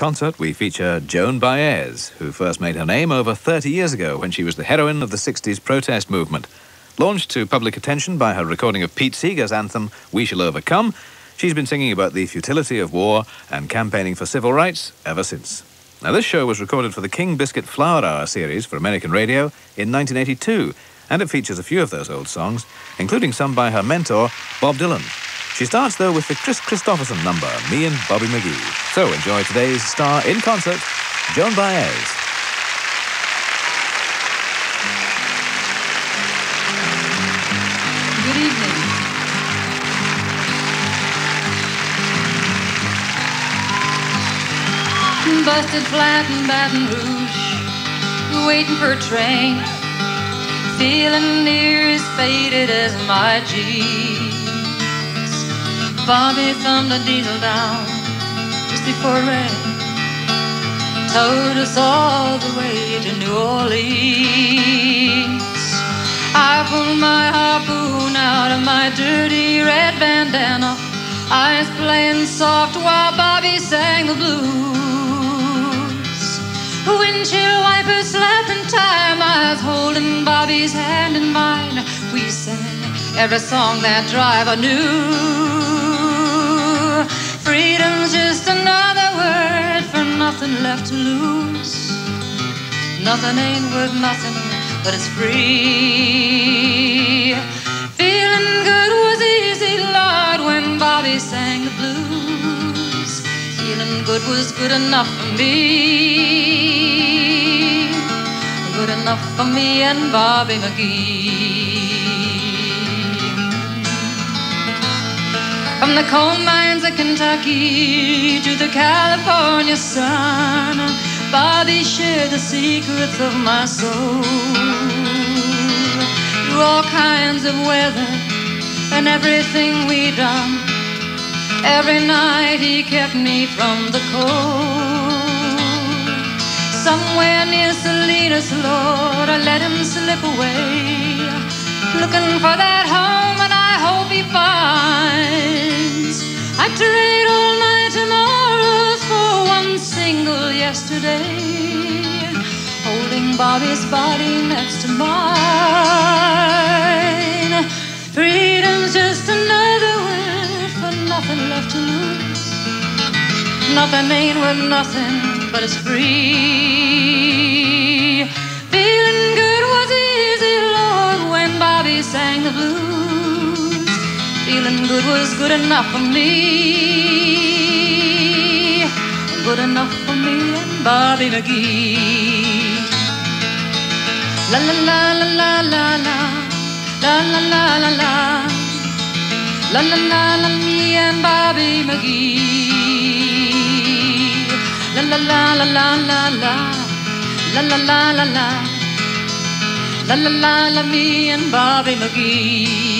concert, we feature Joan Baez, who first made her name over 30 years ago when she was the heroine of the 60s protest movement. Launched to public attention by her recording of Pete Seeger's anthem, We Shall Overcome, she's been singing about the futility of war and campaigning for civil rights ever since. Now, this show was recorded for the King Biscuit Flower Hour series for American radio in 1982, and it features a few of those old songs, including some by her mentor, Bob Dylan. She starts, though, with the Kris Kristofferson number, Me and Bobby McGee. So enjoy today's star in concert, Joan Baez. Good evening. Busted flat in Baton Rouge, waiting for a train. Feeling near as faded as my jeans. Bobby thumbed a diesel down just before rain. Towed us all the way to New Orleans. I pulled my harpoon out of my dirty red bandana. Eyes playing soft while Bobby sang the blues. Windshield wipers slapped in time. I was holding Bobby's hand in mine. We sang every song that driver knew. Freedom's just another word for nothing left to lose. Nothing ain't worth nothing, but it's free. Feeling good was easy, Lord, when Bobby sang the blues. Feeling good was good enough for me. Good enough for me and Bobby McGee. From the coal mines of Kentucky to the California sun, Bobby shared the secrets of my soul. Through all kinds of weather and everything we done, every night he kept me from the cold. Somewhere near Salinas, Lord, I let him slip away, looking for that home, and I hope he finds. I trade all my tomorrows for one single yesterday, holding Bobby's body next to mine. Freedom's just another word for nothing left to lose. Nothing ain't worth nothing, but it's free. Feeling good was easy, Lord, when Bobby sang the blues. Feeling good was good enough for me. Good enough for me and Bobby McGee. La la la la la la la. La la la la la. La la la la me and Bobby McGee. La la la la la la la. La la la la la. La la la la me and Bobby McGee.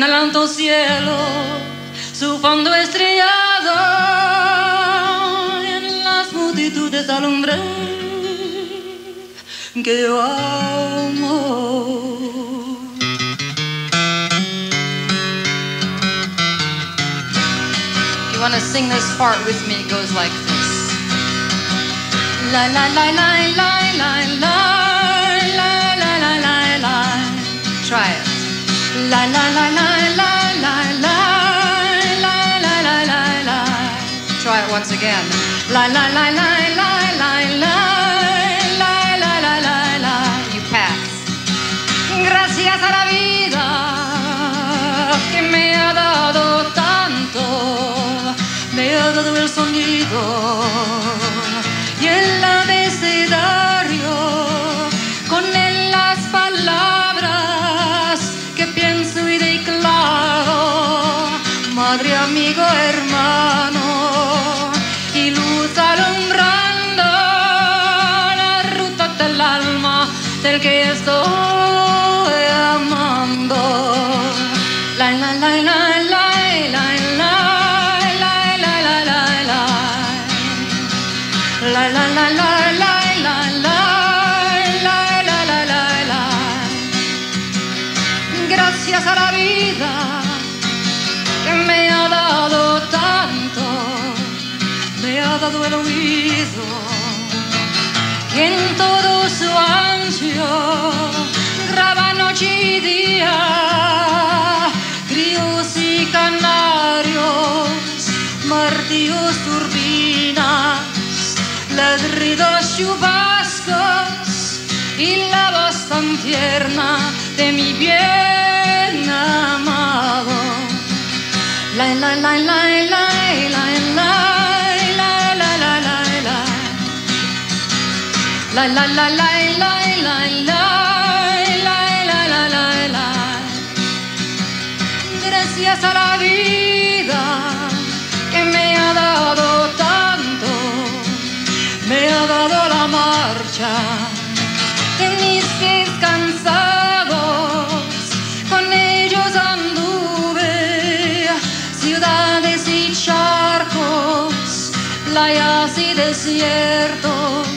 El alto cielo su fondo estrellado en las multitudes alumbré que yo amo. You want to sing this part with me, it goes like this. La la la la la la la la la la la la Try it. La la la la la la la la la la la la. Try it once again. La la la la la la la la la la la la. You pass. Gracias a la vida que me ha dado tanto, me ha dado el sonido Odrio amigo tierna de mi bien amado. La la la la la la la la la la la la La la la la la la la la la la la la Gracias a la vida que me ha dado tanto, me ha dado la marcha desiertos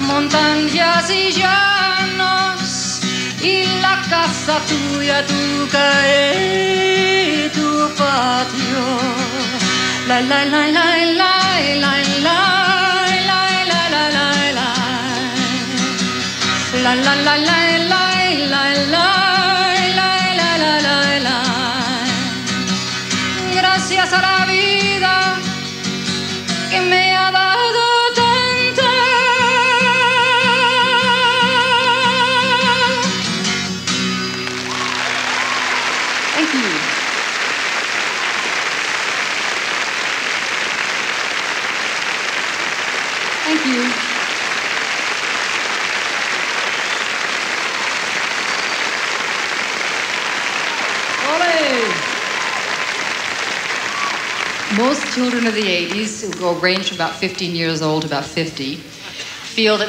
montañas y llanos y la casa tuya, tu calle, tu patio. La la la la la la la la Of the 80s, who go range from about 15 years old to about 50, feel that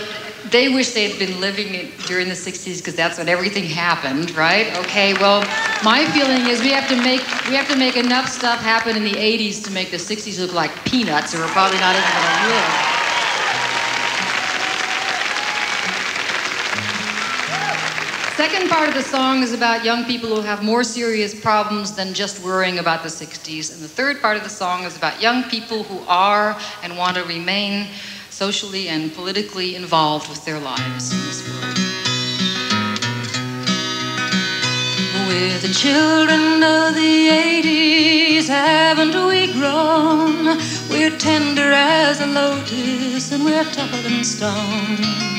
they wish they'd been living during the 60s because that's when everything happened, right? Okay, well, my feeling is we have to make we have to make enough stuff happen in the 80s to make the 60s look like peanuts, or we're probably not even to live. Second part of the song is about young people who have more serious problems than just worrying about the 60s. And the third part of the song is about young people who are and want to remain socially and politically involved with their lives in this world. We're the children of the 80s, haven't we grown? We're tender as a lotus and we're tougher than stone.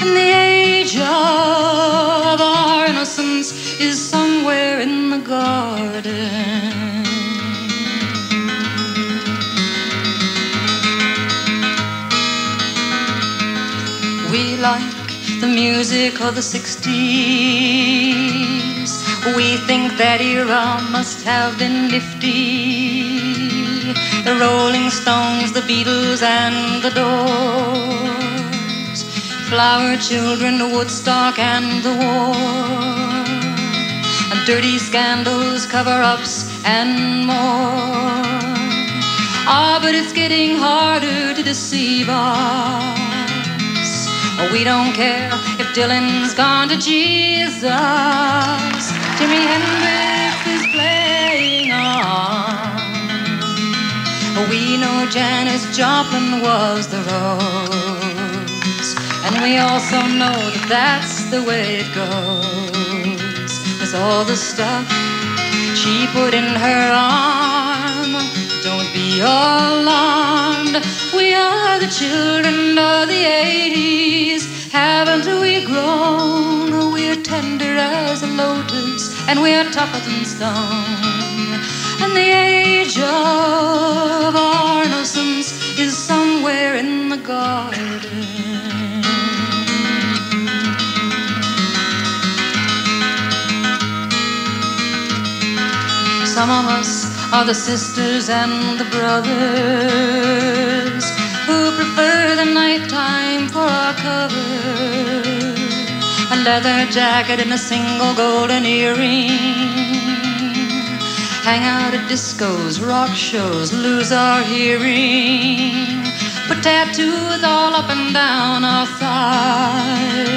And the age of our innocence is somewhere in the garden. We like the music of the 60s. We think that era must have been nifty. The Rolling Stones, the Beatles, and the Doors. Flower children, Woodstock, and the war. And dirty scandals, cover ups, and more. Ah, but it's getting harder to deceive us. Oh, we don't care if Dylan's gone to Jesus. Jimi Hendrix is playing on. Oh, we know Janis Joplin was the rose. And we also know that that's the way it goes. is all the stuff she put in her arm. Don't be alarmed, we are the children of the 80s. Haven't we grown? We're tender as a lotus, and we're tougher than stone. And the age of our innocence is somewhere in the garden. Some of us are the sisters and the brothers who prefer the nighttime for our cover. A leather jacket and a single golden earring. Hang out at discos, rock shows, lose our hearing. Put tattoos all up and down our thighs.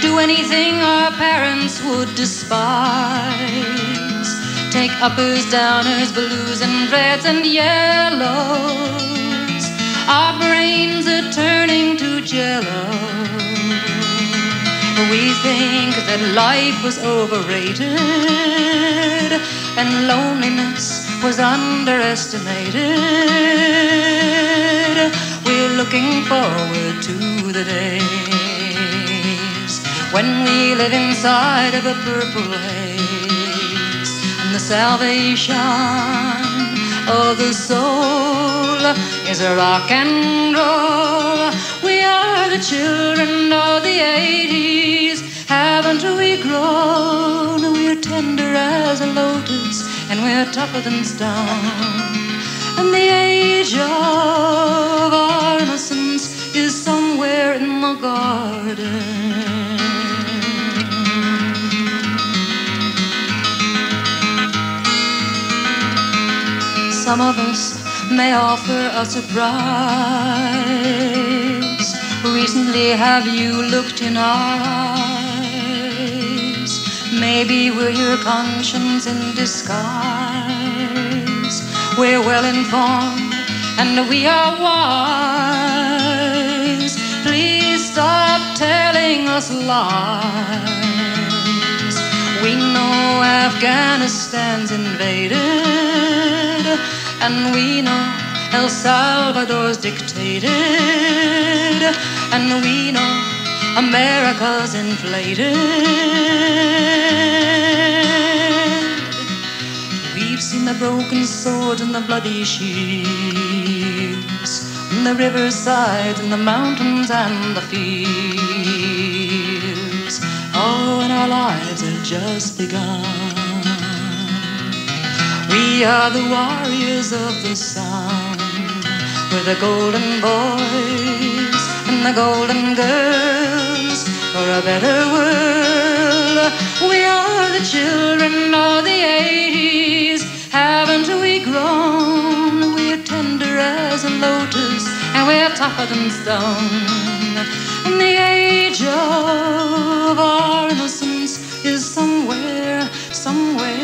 Do anything our parents would despise uppers, downers, blues, and reds and yellows. Our brains are turning to jello. We think that life was overrated and loneliness was underestimated. We're looking forward to the days when we live inside of a purple haze the salvation of the soul is a rock and roll. We are the children of the 80s. Haven't we grown? We're tender as a lotus and we're tougher than stone. And the age of our innocence is somewhere in the garden. Some of us may offer a surprise. Recently, have you looked in our eyes? Maybe we're your conscience in disguise. We're well informed and we are wise. Please stop telling us lies. We know Afghanistan's invaded and we know El Salvador's dictated, and we know America's inflated. We've seen the broken swords and the bloody shields, on the riversides and the mountains and the fields. Oh, and our lives have just begun. We are the warriors of the sun. We're the golden boys and the golden girls for a better world. We are the children of the 80s. Haven't we grown? We're tender as a lotus and we're tougher than stone. And the age of our innocence is somewhere, somewhere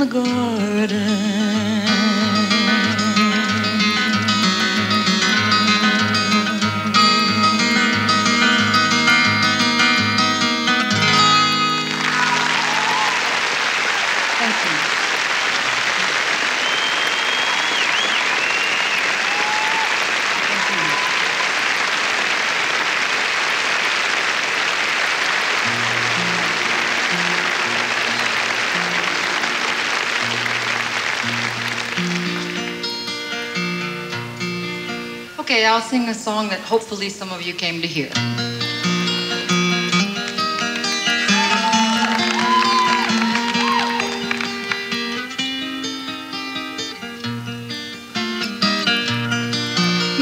the garden. I'll sing a song that hopefully some of you came to hear.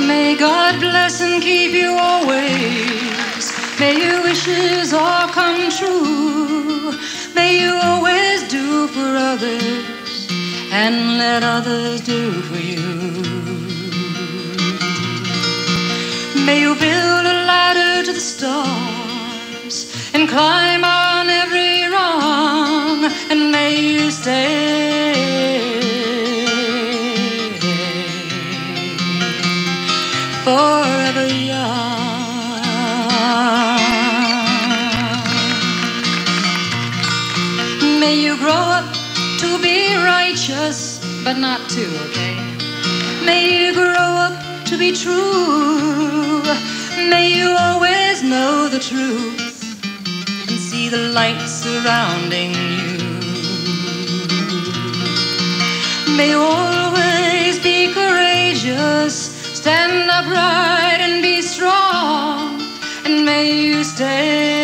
May God bless and keep you always. May your wishes all come true. May you always do for others and let others do for you. May you build a ladder to the stars and climb on every rung, and may you stay forever young. May you grow up to be righteous, but not too, okay? May you grow up to be true. May you always know the truth and see the light surrounding you. May you always be courageous, stand upright and be strong, and may you stay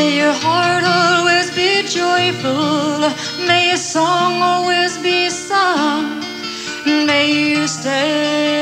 May your heart always be joyful. May your song always be sung. May you stay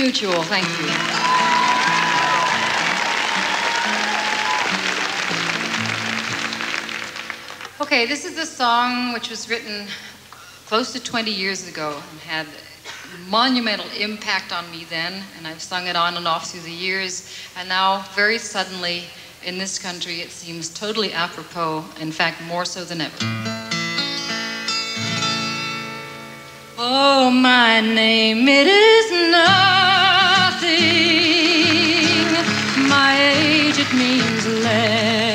mutual. Thank you. Okay, this is a song which was written close to 20 years ago and had monumental impact on me then, and I've sung it on and off through the years. And now, very suddenly, in this country, it seems totally apropos, in fact, more so than ever. Oh, my name, it is nothing. My age, it means less.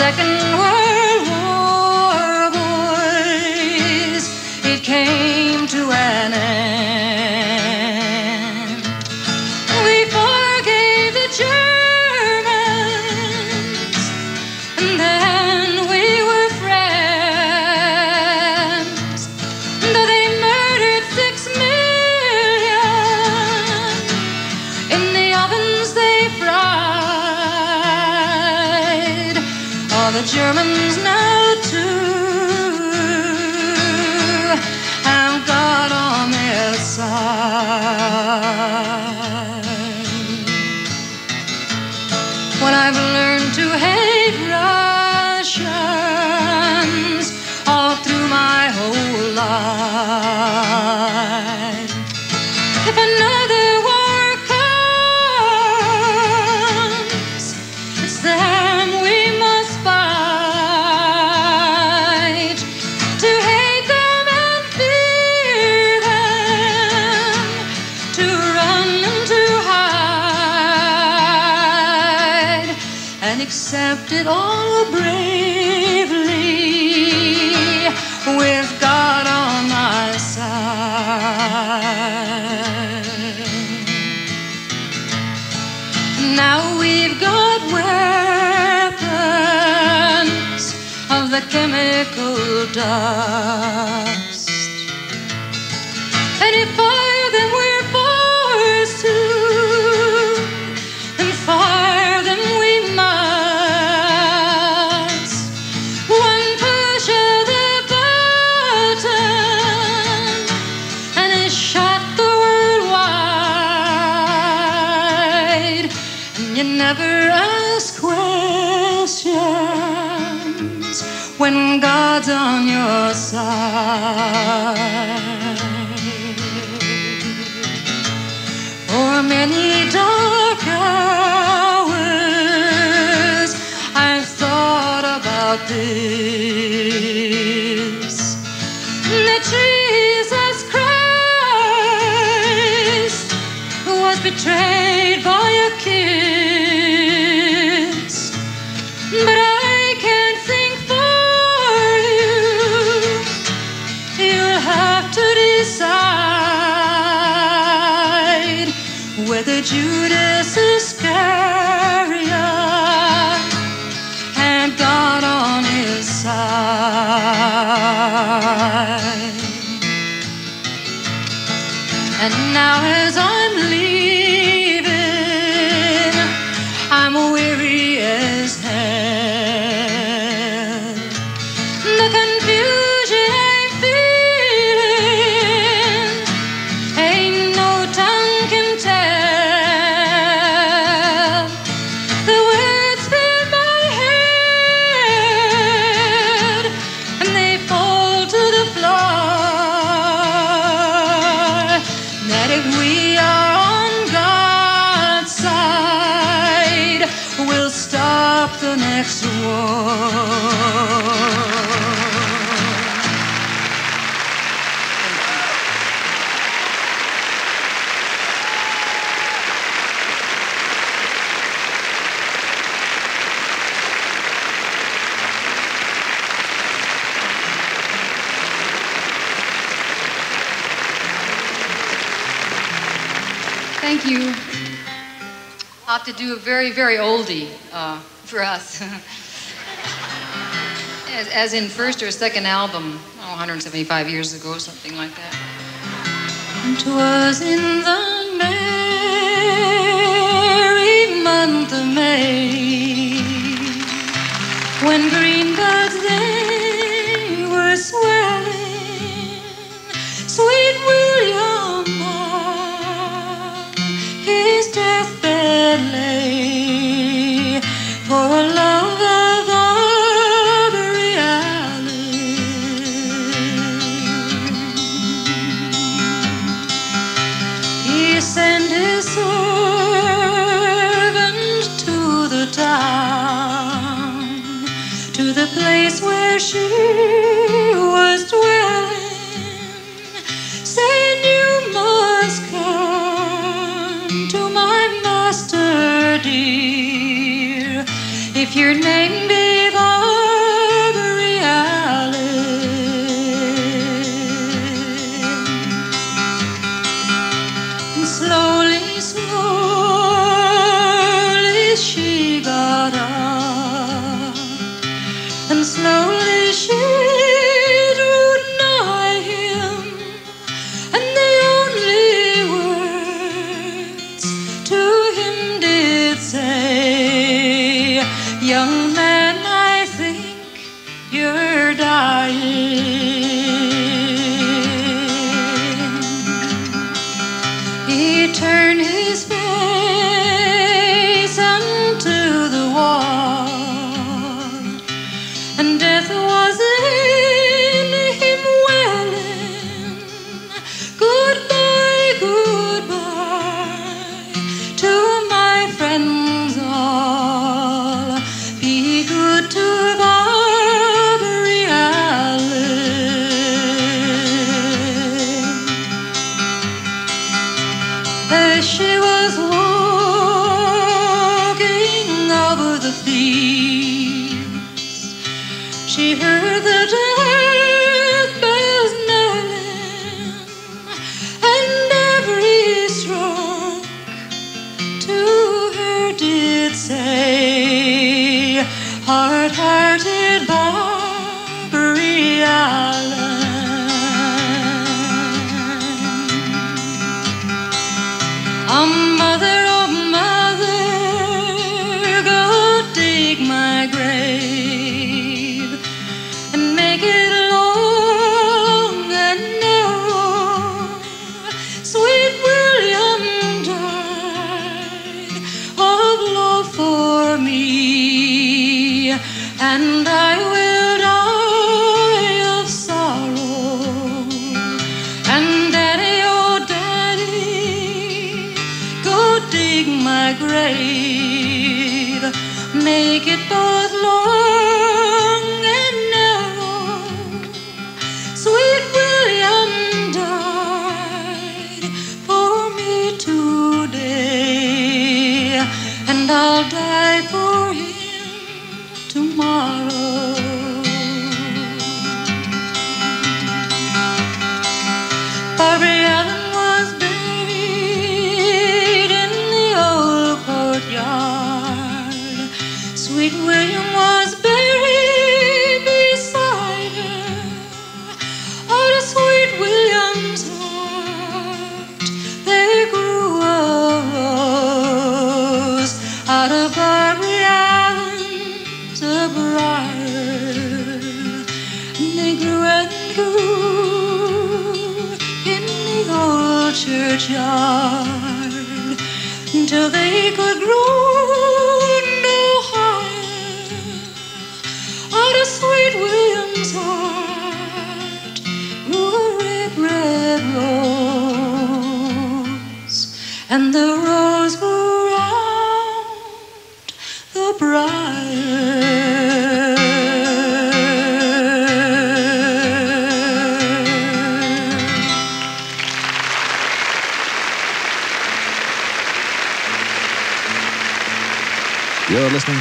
second world. then we're forced to. And fire, then we must. One push of the button, and it shot the world wide. And you never ask questions when God's on your side. next. Thank you. I'll have to do a very, very oldie. Uh, for us. as, as, in first or second album, oh, 175 years ago, something like that. It was in the merry month of May when green buds grave. Make it both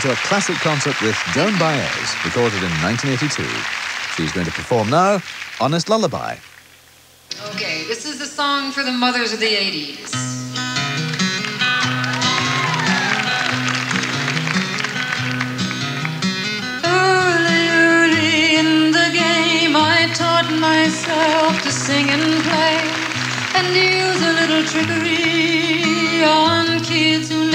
a classic concert with Joan Baez, recorded in 1982. She's going to perform now Honest Lullaby. Okay, this is the song for the mothers of the 80s. Early, early in the game, I taught myself to sing and play and use a little trickery on kids who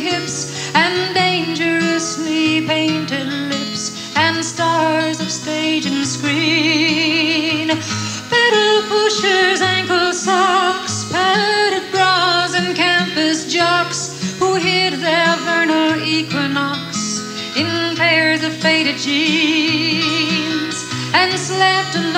hips and dangerously painted lips and stars of stage and screen. Pedal pushers, ankle socks, padded bras, and campus jocks who hid their vernal equinox in pairs of faded jeans and slept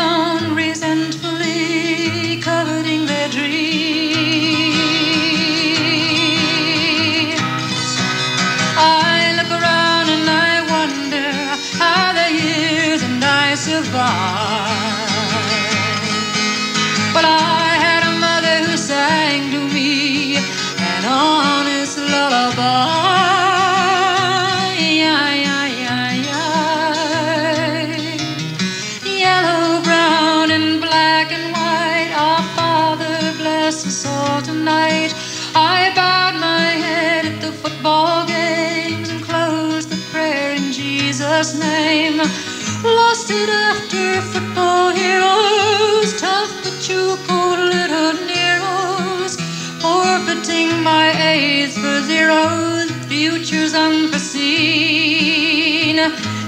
futures unforeseen.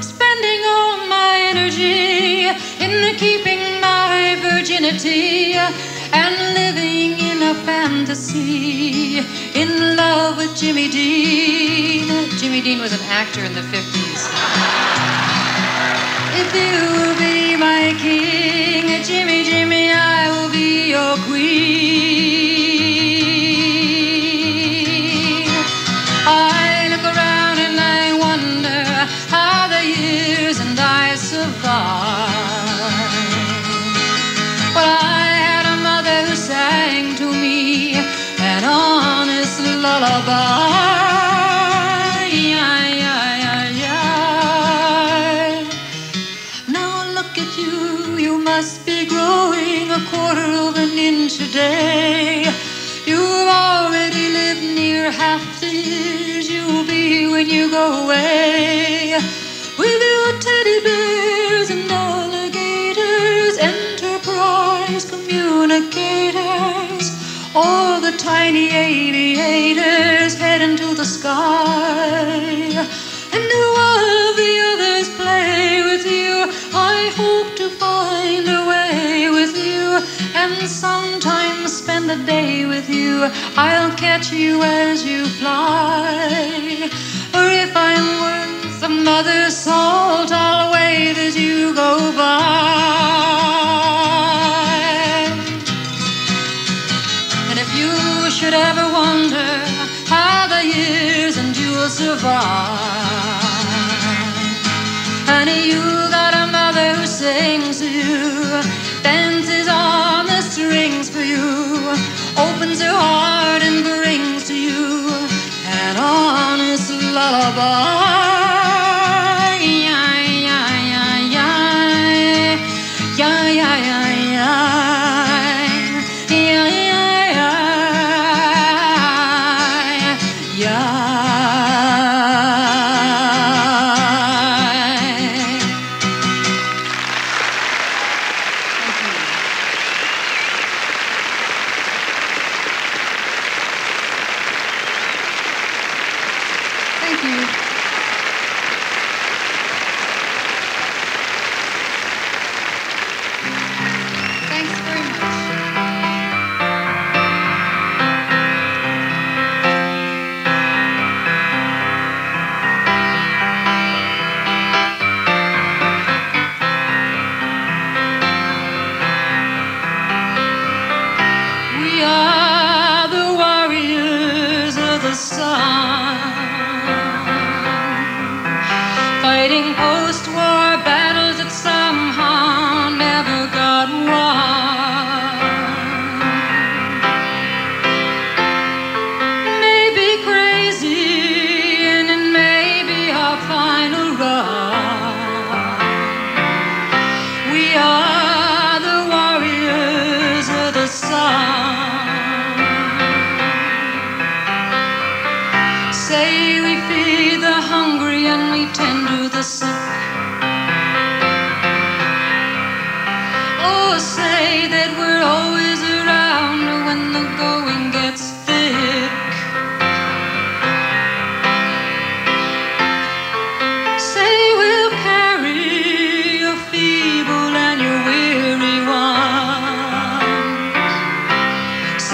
Spending all my energy in keeping my virginity and living in a fantasy in love with Jimmy Dean. Jimmy Dean was an actor in the 50s. If you will be my king, Jimmy, Jimmy, I will be your queen. Day. You've already lived near half the years you'll be when you go away. With your teddy bears and alligators, enterprise communicators, all the tiny aviators head into the sky. And while the others play with you, I hope to find a way with you and spend the day with you. I'll catch you as you fly. Or if I'm worth a mother's salt, I'll wave as you go by. And if you should ever wonder how the years and you'll survive, honey, you got a mother who sings opens her heart and brings to you an honest lullaby.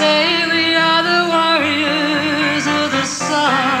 Say we are the warriors of the sun.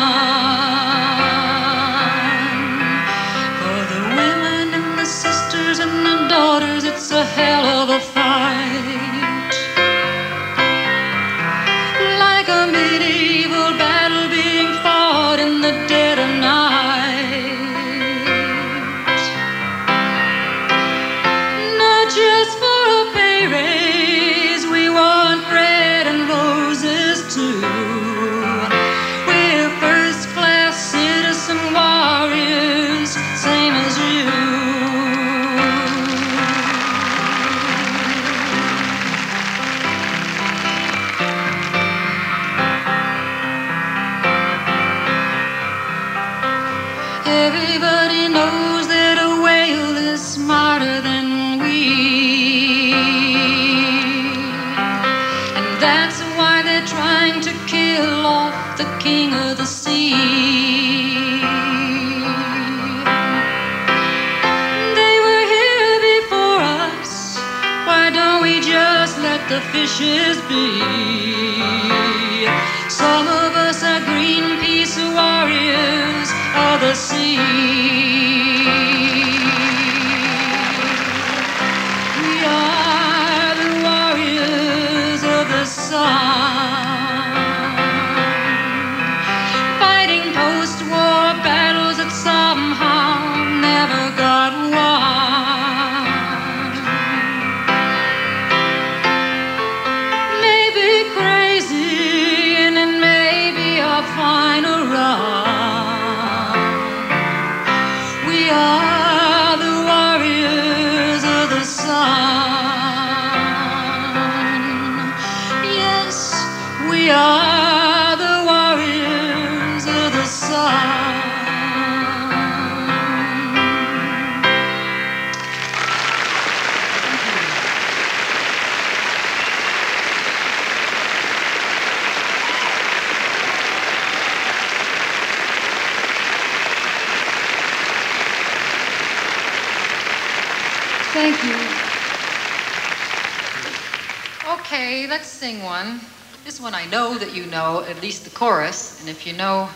let's sing one. This one I know that you know, at least the chorus. And if you know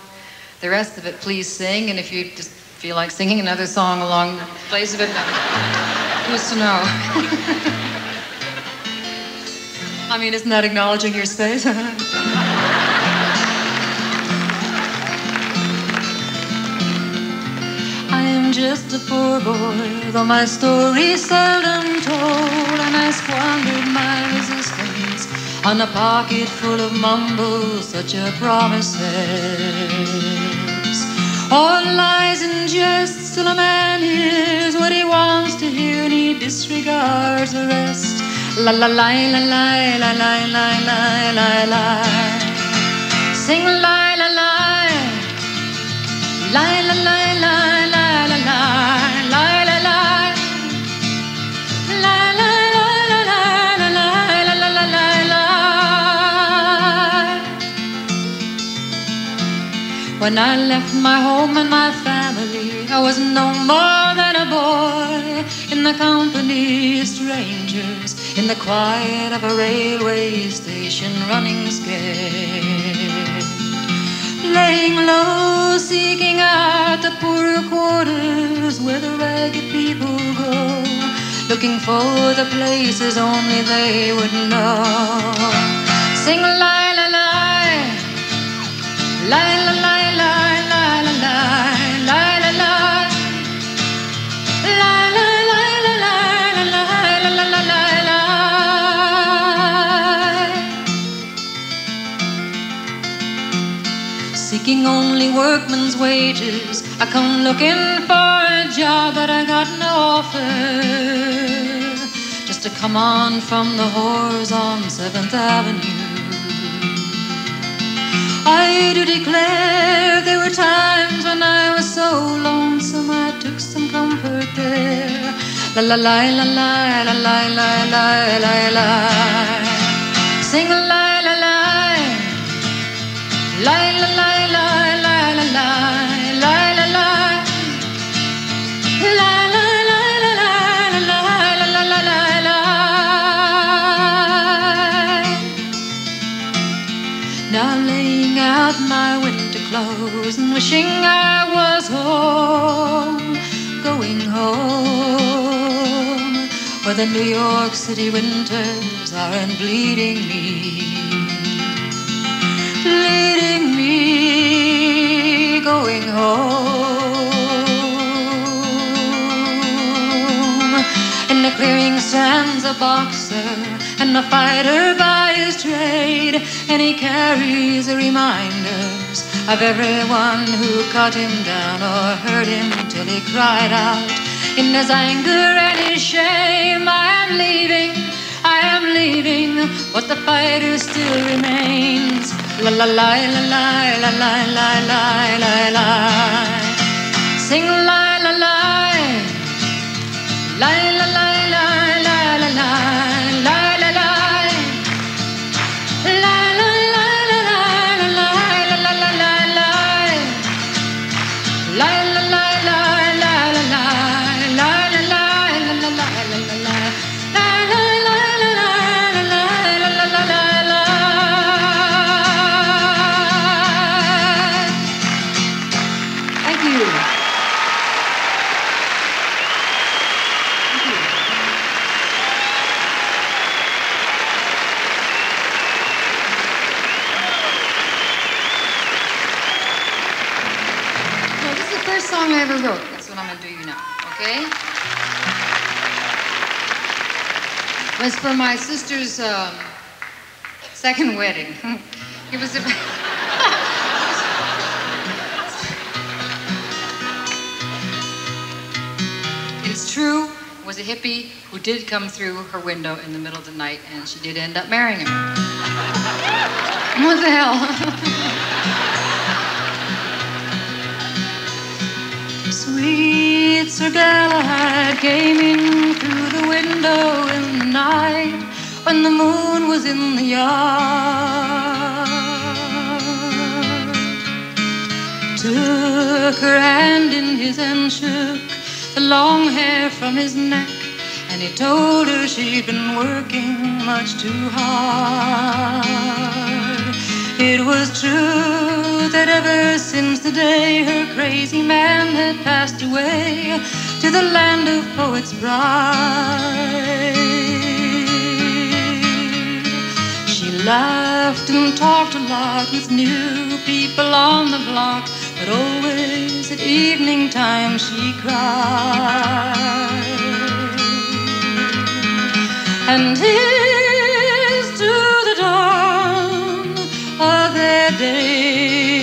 the rest of it, please sing. And if you just feel like singing another song along the place of it, who's to know? I mean, isn't that acknowledging your space? I am just a poor boy, though my story's seldom told, and I squandered my on a pocket full of mumbles, such a promises. All lies and jests till a man hears what he wants to hear, and he disregards the rest. La la la la la la la la la la la. Sing la la la. La la la la la When I left my home and my family, I was no more than a boy in the company of strangers, in the quiet of a railway station, running scared laying low, seeking out the poorer quarters where the ragged people go, looking for the places only they would know. Sing la la la, la la la only workman's wages. I come looking for a job, but I got no offer. Just to come on from the whores on 7th Avenue. I do declare there were times when I was so lonesome I took some comfort there. La la la la la la la la la la la. Sing a la la la. La la la la Now laying out my winter clothes and wishing I was home, going home, where the New York City winters aren't bleeding me, bleeding going home. In the clearing stands a boxer and a fighter by his trade, and he carries reminders of everyone who cut him down or hurt him till he cried out in his anger and his shame. I am leaving, I am leaving, but the fighter still remains. La la la la la la la la la la la. Sing la la la. La la la was for my sister's um, second wedding. it was a. It's true, was a hippie who did come through her window in the middle of the night, and she did end up marrying him. what the hell? Sweet Sir Galahad came in through window in the night when the moon was in the yard. Took her hand in his and shook the long hair from his neck, and he told her she'd been working much too hard. It was true that ever since the day her crazy man had passed away to the land of poets' bride, she laughed and talked a lot with new people on the block, but always at evening time she cried. And here's to the dawn of their days.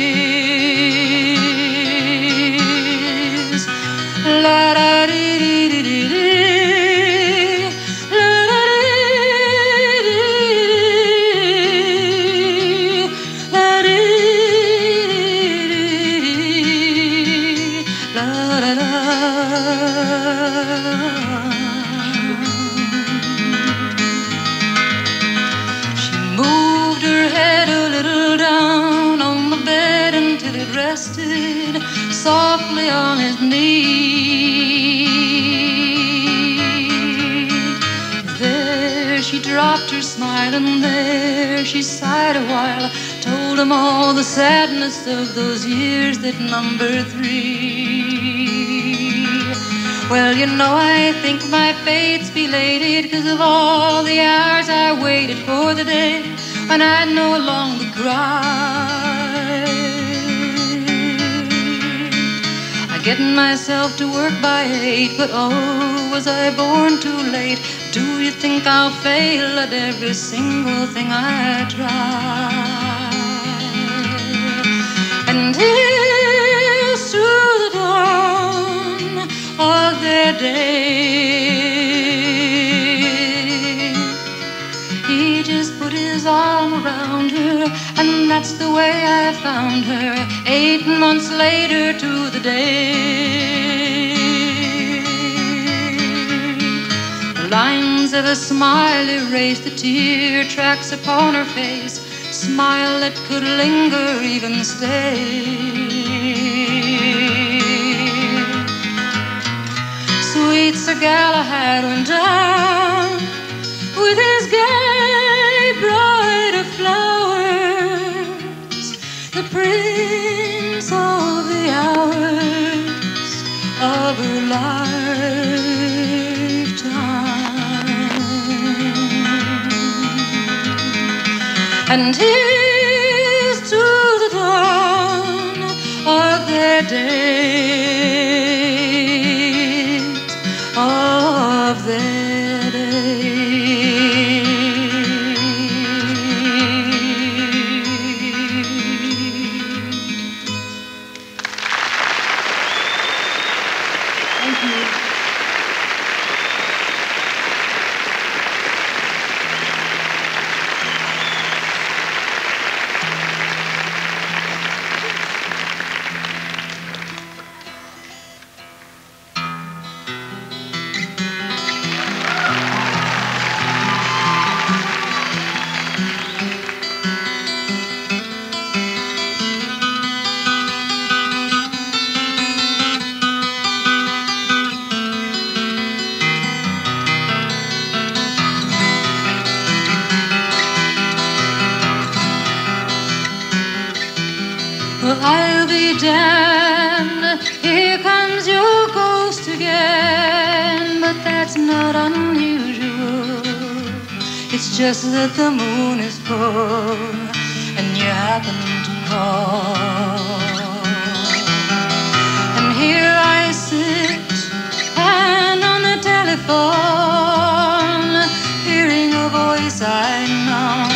The sadness of those years that number three. Well, you know, I think my fate's belated because of all the hours I waited for the day when I'd no longer cry. I get myself to work by eight, but oh, was I born too late? Do you think I'll fail at every single thing I try? and here's to the dawn of their day. He just put his arm around her, and that's the way I found her eight months later to the day. The lines of a smile erased the tear tracks upon her face smile that could linger, even stay. Sweet Sir Galahad went down with his gay bride of flowers, the prince of the hours of her lifetime. And here's just that the moon is full and you happen to call. And here I sit and on the telephone, hearing a voice I'd known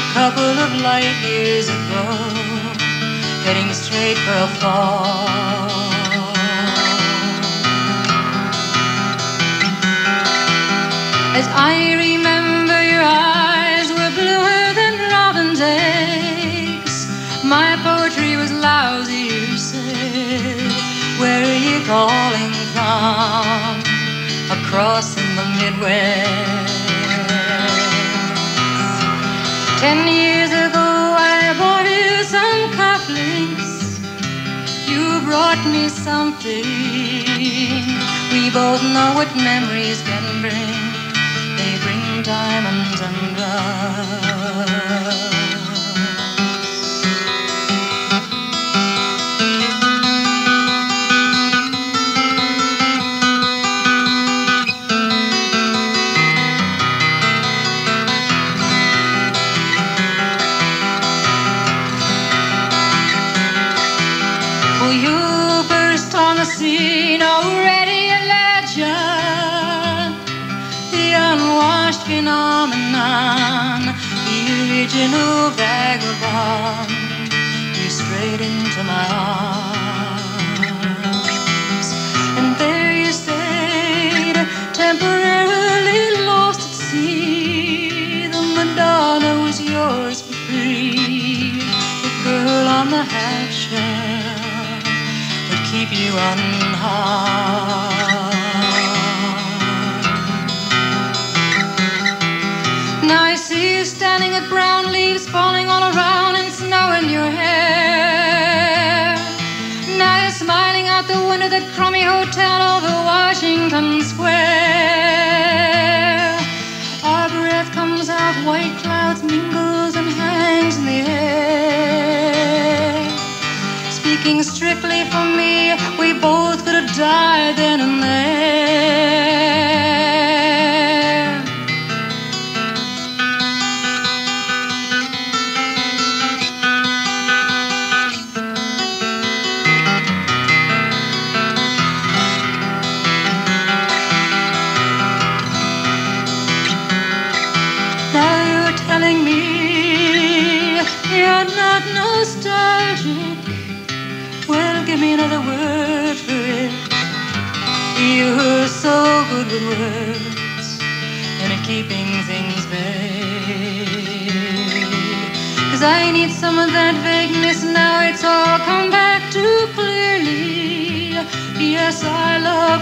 a couple of light years ago, heading straight for a fall. Across in the Midwest. Ten years ago, I bought you some cufflinks. You brought me something. We both know what memories can bring. They bring diamonds and rust. Original vagabond. You straight into my arms. And there you stayed, temporarily lost at sea. The Madonna was yours for free. The girl on the half shell would keep you unharmed.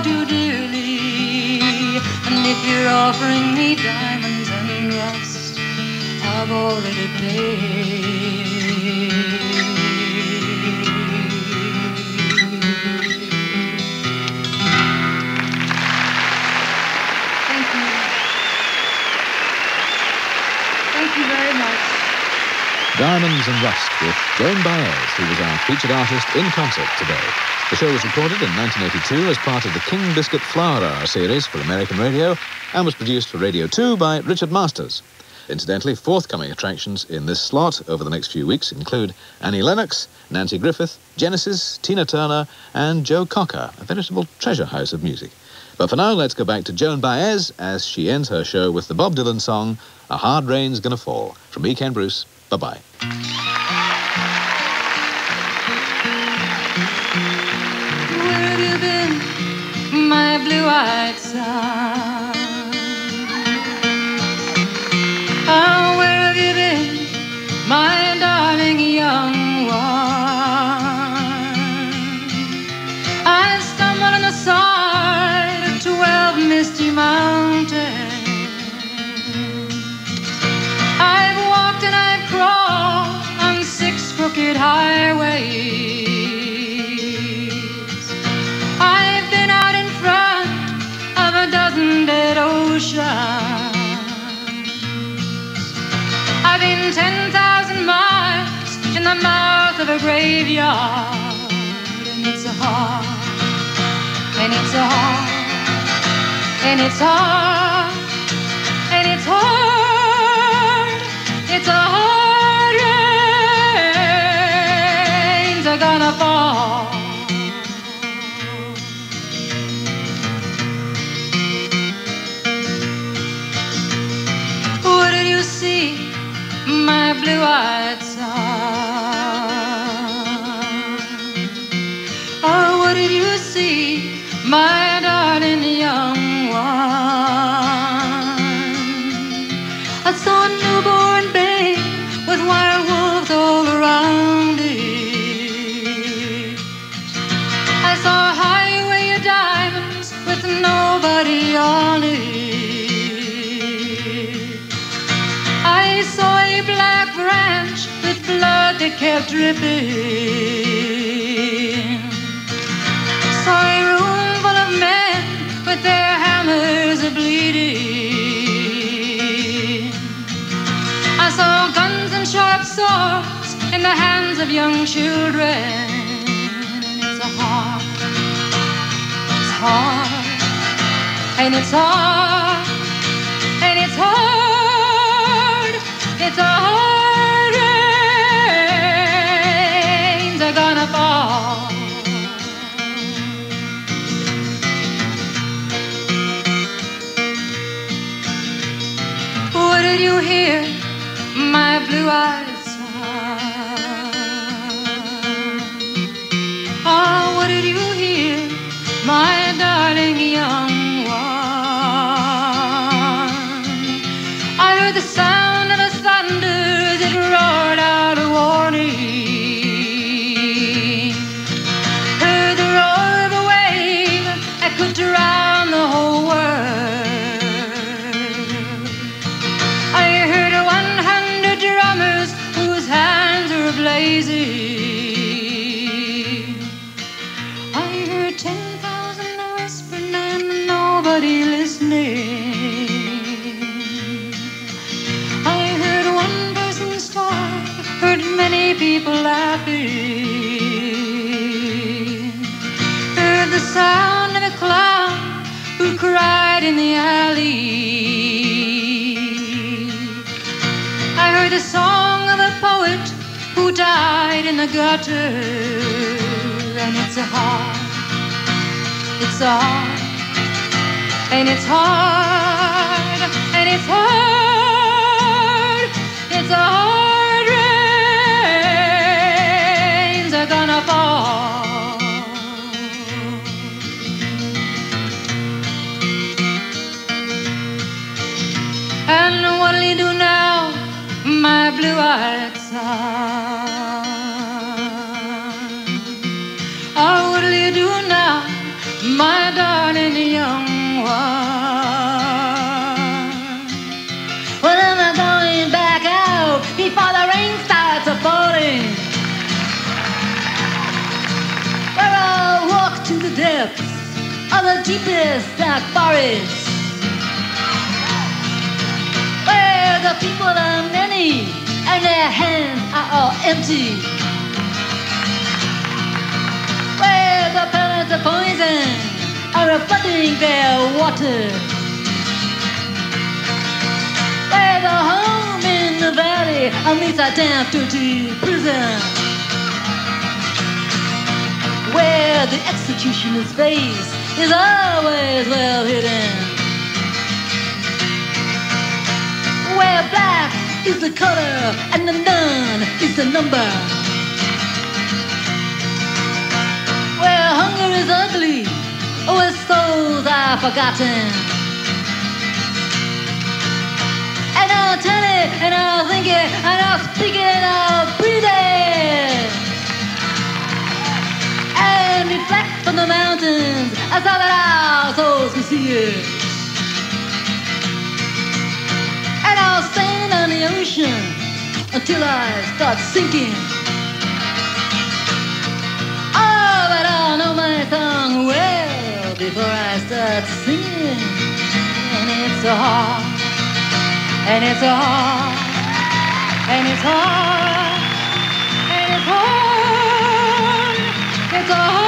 Loved you dearly. And if you're offering me diamonds and rust, I've already paid. Thank you. Thank you very much. Diamonds and Rust with Joan Baez, who was our featured artist in concert today. The show was recorded in 1982 as part of the King Biscuit Flower Hour series for American radio and was produced for Radio 2 by Richard Masters. Incidentally, forthcoming attractions in this slot over the next few weeks include Annie Lennox, Nanci Griffith, Genesis, Tina Turner, and Joe Cocker, a veritable treasure house of music. But for now, let's go back to Joan Baez as she ends her show with the Bob Dylan song, A Hard Rain's Gonna Fall. From me, Ken Bruce, bye bye have you been, my blue-eyed son? Oh, where have you been, my darling young one? I stumbled on the side of twelve misty mountains. I've walked and I've crawled on six crooked highways. Oceans. I've been 10,000 miles in the mouth of a graveyard. And it's a hard, and it's a hard, and it's hard, and it's hard. Kept dripping. Saw a room full of men with their hammers a bleeding. I saw guns and sharp swords in the hands of young children. It's a hard, it's hard, and it's hard, and it's hard, it's hard What in the gutter. And it's a hard, it's a hard, and it's hard, and it's hard, it's a hard deepest dark forest. Where the people are many and their hands are all empty. Where the pellets of poison are flooding their water. Where the home in the valley meets a damp, dirty prison. Where the executioner's face is always well hidden. Where black is the color and the none is the number. Where hunger is ugly, oh, where souls are forgotten. And I'll tell it, and I'll think it, and I'll speak it, and I'll breathe it. And reflect from the mountains, so that our souls can see it. And I'll stand on the ocean until I start sinking. Oh, but I'll know my song well before I start singing. And it's so hard, and it's so hard, and it's hard, and it's hard, it's hard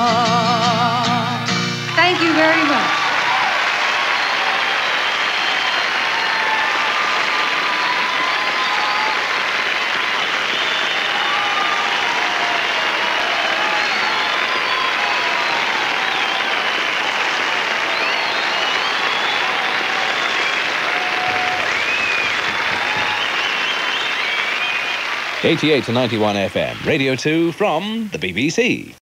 88 to 91 FM, Radio 2 from the BBC.